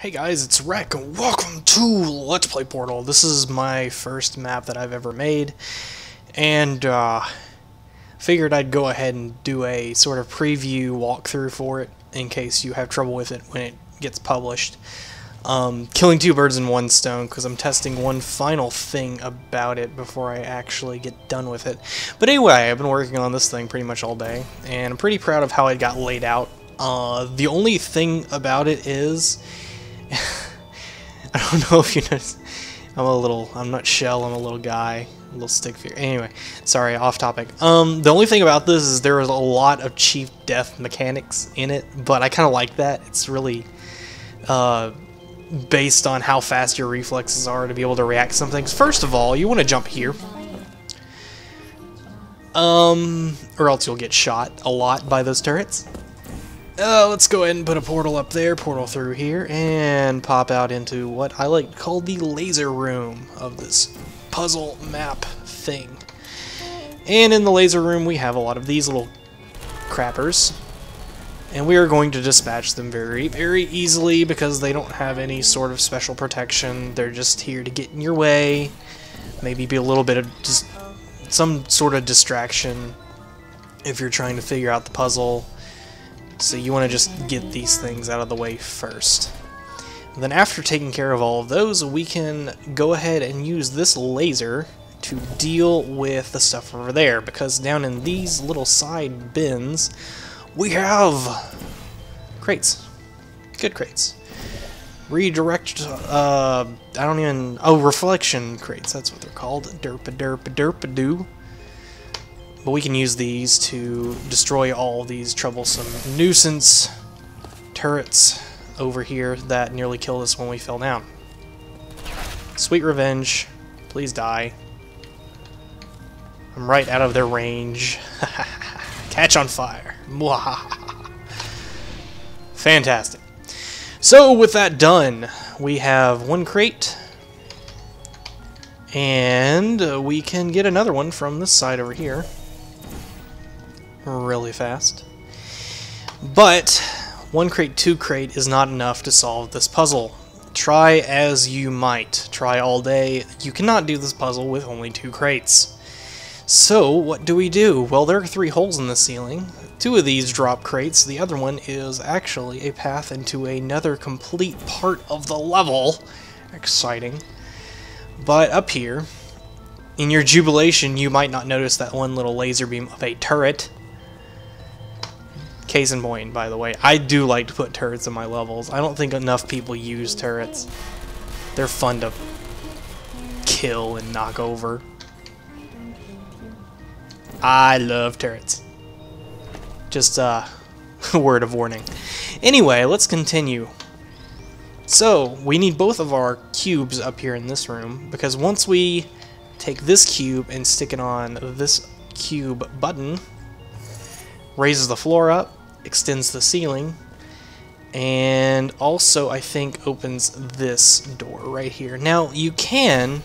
Hey guys, it's Rek, and welcome to Let's Play Portal. This is my first map that I've ever made, and uh, figured I'd go ahead and do a sort of preview walkthrough for it in case you have trouble with it when it gets published. Um, killing two birds in one stone because I'm testing one final thing about it before I actually get done with it. But anyway, I've been working on this thing pretty much all day, and I'm pretty proud of how it got laid out. Uh, the only thing about it is I don't know if you noticed. I'm a little. I'm not Chell. I'm a little guy. A little stick figure. Anyway, sorry, off topic. Um, the only thing about this is there is a lot of cheap death mechanics in it, but I kind of like that. It's really uh, based on how fast your reflexes are to be able to react to some things. First of all, you want to jump here. Um, or else you'll get shot a lot by those turrets. Uh, let's go ahead and put a portal up there, portal through here, and pop out into what I like to call the laser room of this puzzle map thing. And in the laser room we have a lot of these little crappers. And we are going to dispatch them very, very easily because they don't have any sort of special protection. They're just here to get in your way. Maybe be a little bit of just some sort of distraction if you're trying to figure out the puzzle. So you want to just get these things out of the way first. And then after taking care of all of those, we can go ahead and use this laser to deal with the stuff over there, because down in these little side bins, we have crates. Good crates. Redirect, uh, I don't even, oh, reflection crates, that's what they're called. Derpa derpa derpa doo. But we can use these to destroy all these troublesome nuisance turrets over here that nearly killed us when we fell down. Sweet revenge. Please die. I'm right out of their range. Catch on fire. Fantastic. So with that done, we have one crate. And we can get another one from this side over here really fast. But one crate, two crate is not enough to solve this puzzle. Try as you might, try all day, you cannot do this puzzle with only two crates. So, what do we do? Well, there are three holes in the ceiling. Two of these drop crates, the other one is actually a path into another complete part of the level. Exciting. But up here, in your jubilation, you might not notice that one little laser beam of a turret Case in point, by the way, I do like to put turrets in my levels. I don't think enough people use turrets. They're fun to kill and knock over. I love turrets. Just uh, a word of warning. Anyway, let's continue. So, we need both of our cubes up here in this room, because once we take this cube and stick it on this cube button, raises the floor up, extends the ceiling, and also I think opens this door right here. Now you can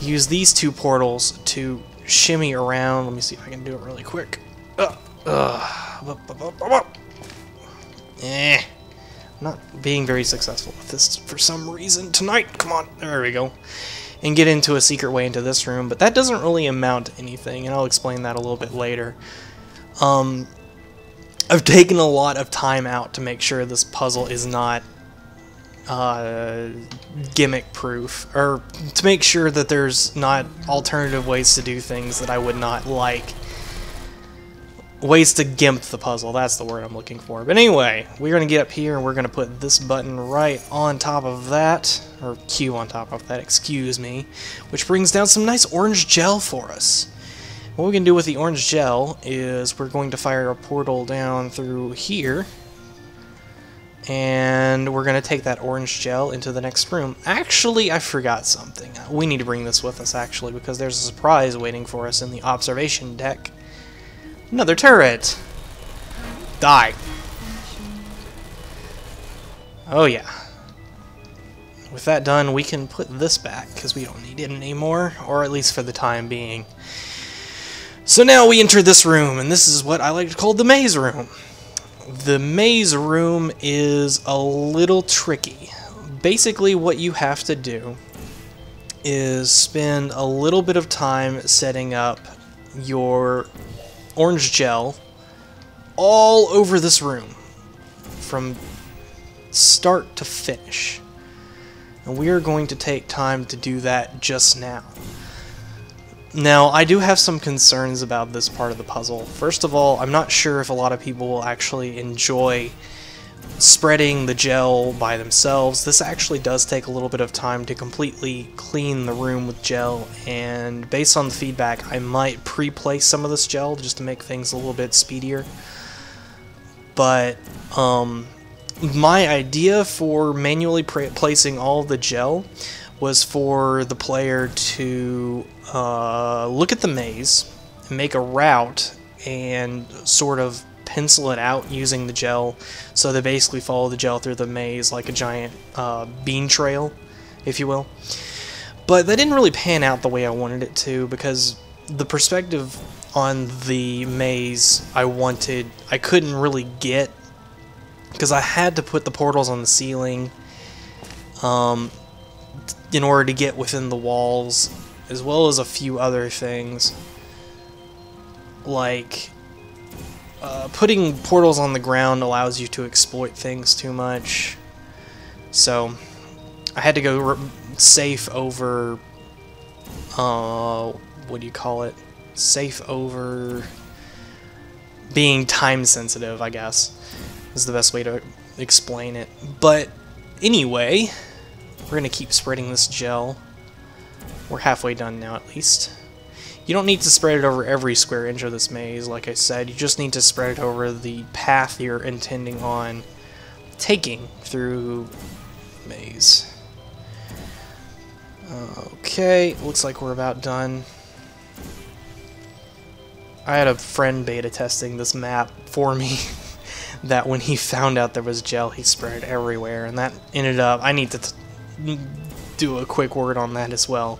use these two portals to shimmy around. Let me see if I can do it really quick. Uh, uh, eh. I'm not being very successful with this for some reason tonight. Come on, there we go. And get into a secret way into this room, but that doesn't really amount to anything, and I'll explain that a little bit later. Um, I've taken a lot of time out to make sure this puzzle is not uh, gimmick proof, or to make sure that there's not alternative ways to do things that I would not like. Ways to gimp the puzzle, that's the word I'm looking for. But anyway, we're going to get up here and we're going to put this button right on top of that, or Q on top of that, excuse me, which brings down some nice orange gel for us. What we can do with the orange gel is we're going to fire a portal down through here. And we're going to take that orange gel into the next room. Actually, I forgot something. We need to bring this with us, actually, because there's a surprise waiting for us in the observation deck. Another turret! Die. Oh, yeah. With that done, we can put this back, because we don't need it anymore, or at least for the time being. So now we enter this room, and this is what I like to call the maze room. the maze room is a little tricky. Basically, what you have to do is spend a little bit of time setting up your orange gel all over this room from start to finish. And we are going to take time to do that just now. Now, I do have some concerns about this part of the puzzle. First of all, I'm not sure if a lot of people will actually enjoy spreading the gel by themselves. This actually does take a little bit of time to completely clean the room with gel, and based on the feedback, I might pre-place some of this gel just to make things a little bit speedier. But, um, my idea for manually placing all the gel was for the player to uh, look at the maze, make a route, and sort of pencil it out using the gel. So they basically follow the gel through the maze like a giant uh, bean trail, if you will. But that didn't really pan out the way I wanted it to because the perspective on the maze I wanted, I couldn't really get because I had to put the portals on the ceiling um, in order to get within the walls, as well as a few other things. Like, uh, putting portals on the ground allows you to exploit things too much. So, I had to go safe over, uh, what do you call it? Safe over being time sensitive, I guess is the best way to explain it. But anyway, we're to keep spreading this gel. We're halfway done now, at least. You don't need to spread it over every square inch of this maze, like I said. You just need to spread it over the path you're intending on taking through maze. Okay, looks like we're about done. I had a friend beta testing this map for me that when he found out there was gel, he spread it everywhere, and that ended up. I need to do a quick word on that as well.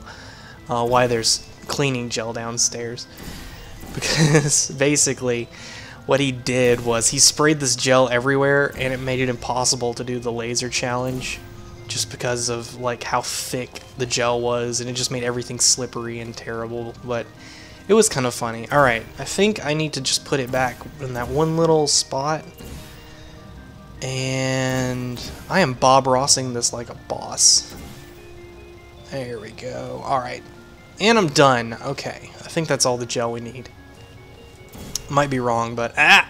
Uh, why there's cleaning gel downstairs, because basically what he did was he sprayed this gel everywhere, and it made it impossible to do the laser challenge just because of like how thick the gel was and it just made everything slippery and terrible but it was kind of funny. Alright, I think I need to just put it back in that one little spot. And I am Bob Rossing this like a boss. There we go. Alright. And I'm done. Okay. I think that's all the gel we need. Might be wrong, but... Ah!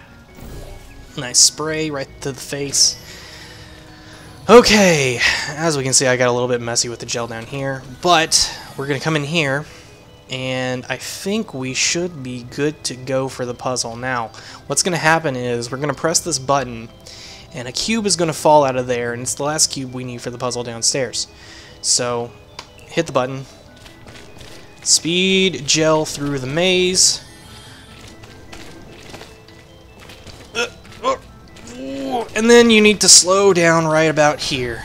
Nice spray right to the face. Okay. As we can see, I got a little bit messy with the gel down here. But we're going to come in here and I think we should be good to go for the puzzle. Now, what's going to happen is we're going to press this button, and a cube is going to fall out of there, and it's the last cube we need for the puzzle downstairs. So, hit the button, speed gel through the maze, and then you need to slow down right about here.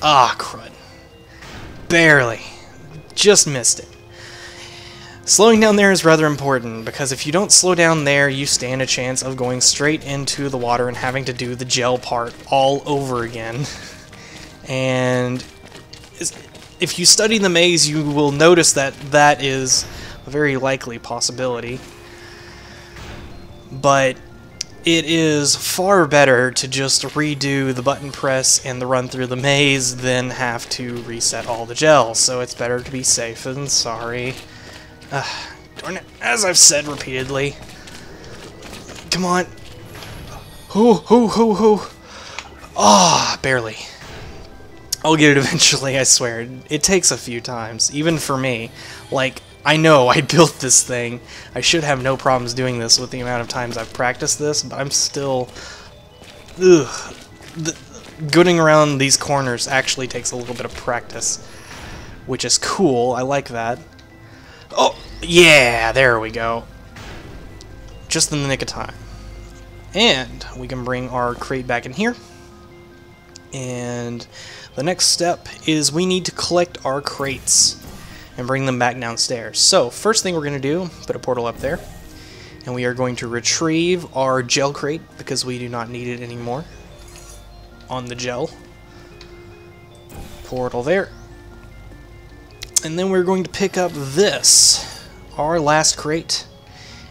Ah, crud. Barely just missed it. Slowing down there is rather important, because if you don't slow down there, you stand a chance of going straight into the water and having to do the gel part all over again. and if you study the maze, you will notice that that is a very likely possibility. But it is far better to just redo the button press and the run through the maze than have to reset all the gels, so it's better to be safe than sorry. Darn it, as I've said repeatedly. Come on. Hoo, hoo, hoo, hoo. Ah, oh, barely. I'll get it eventually, I swear. It takes a few times, even for me. Like, I know I built this thing. I should have no problems doing this with the amount of times I've practiced this, but I'm still... Ugh. The, getting around these corners actually takes a little bit of practice, which is cool. I like that. Oh, yeah, there we go. Just in the nick of time. And we can bring our crate back in here. And the next step is we need to collect our crates and bring them back downstairs. So, first thing we're going to do, put a portal up there. And we are going to retrieve our gel crate because we do not need it anymore on the gel. Portal there. And then we're going to pick up this, our last crate.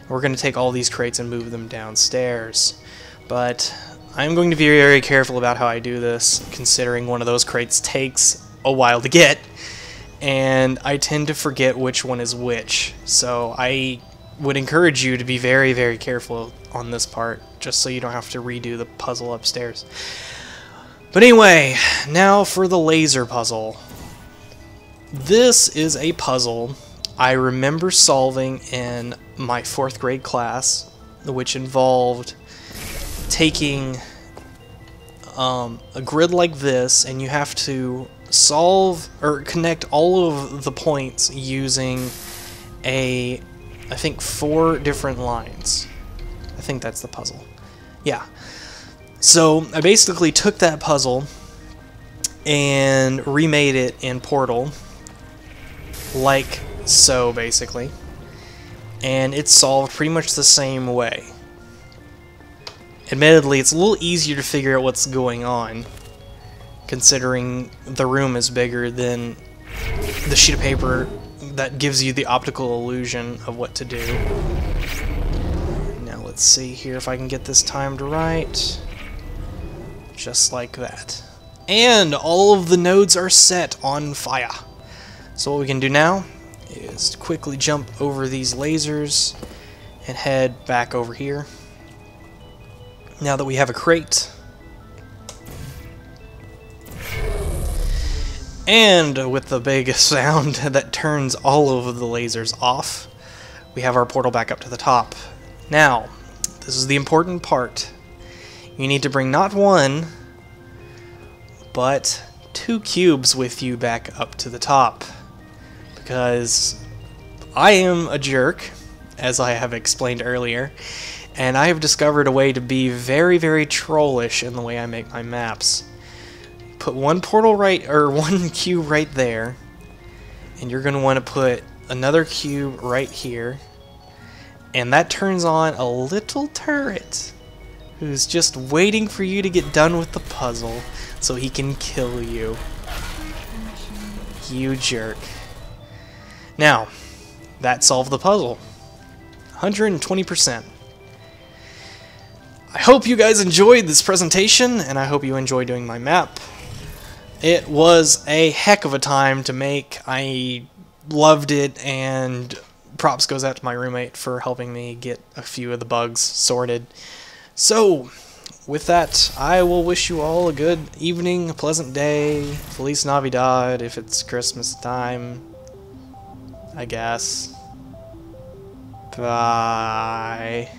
We're going to take all these crates and move them downstairs. But I'm going to be very careful about how I do this, considering one of those crates takes a while to get, and I tend to forget which one is which. So I would encourage you to be very, very careful on this part, just so you don't have to redo the puzzle upstairs. But anyway, now for the laser puzzle. This is a puzzle I remember solving in my fourth grade class, which involved taking um, a grid like this and you have to solve or connect all of the points using a I think four different lines. I think that's the puzzle. Yeah. So I basically took that puzzle and remade it in Portal like so basically and it's solved pretty much the same way. Admittedly, it's a little easier to figure out what's going on, considering the room is bigger than the sheet of paper that gives you the optical illusion of what to do. Now let's see here if I can get this timed right. Just like that. And all of the nodes are set on fire. So what we can do now is quickly jump over these lasers and head back over here. Now that we have a crate. And with the big sound that turns all of the lasers off, we have our portal back up to the top. Now, this is the important part. You need to bring not one, but two cubes with you back up to the top. Because I am a jerk, as I have explained earlier, and I have discovered a way to be very, very trollish in the way I make my maps. Put one portal right, or one cube right there, and you're going to want to put another cube right here, and that turns on a little turret who's just waiting for you to get done with the puzzle so he can kill you. You jerk. Now, that solved the puzzle. 120%. I hope you guys enjoyed this presentation, and I hope you enjoy doing my map. It was a heck of a time to make. I loved it, and props goes out to my roommate for helping me get a few of the bugs sorted. So, with that, I will wish you all a good evening, a pleasant day, Feliz Navidad if it's Christmas time, I guess. Bye.